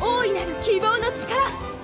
大いなる希望の力。